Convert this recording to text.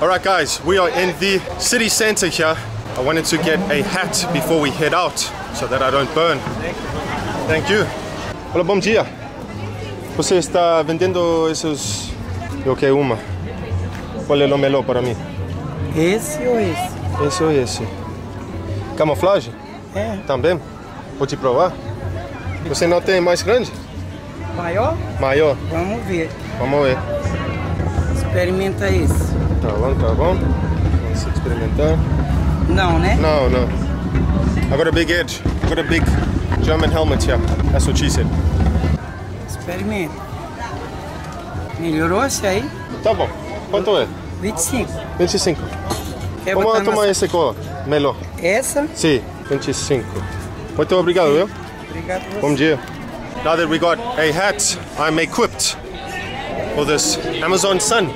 Alright guys, we are in the city center here. I wanted to get a hat before we head out so that I don't burn. Thank you. Olá, bom dia. Você está vendendo esses... Eu quero uma. Qual é o melhor para mim? Esse ou esse? Esse ou esse? Camuflagem? É. Também? Pode provar? Você não tem mais grande? Maior? Maior? Vamos ver. Vamos ver. Experimenta esse. Tá bom, tá bom. Vamos experimentar. Não, né? No, no. I got a big edge. I got a big German helmet here. That's what she said. Experimenta. Melhorou esse aí? Tá bom. Quanto é? 25. 25. Quer Vamos tomar na- esse cor. Melhor. Essa? Sim, 25. Muito obrigado, viu? Obrigado você. Bom dia. Now that we got a hat, I'm equipped for this Amazon Sun.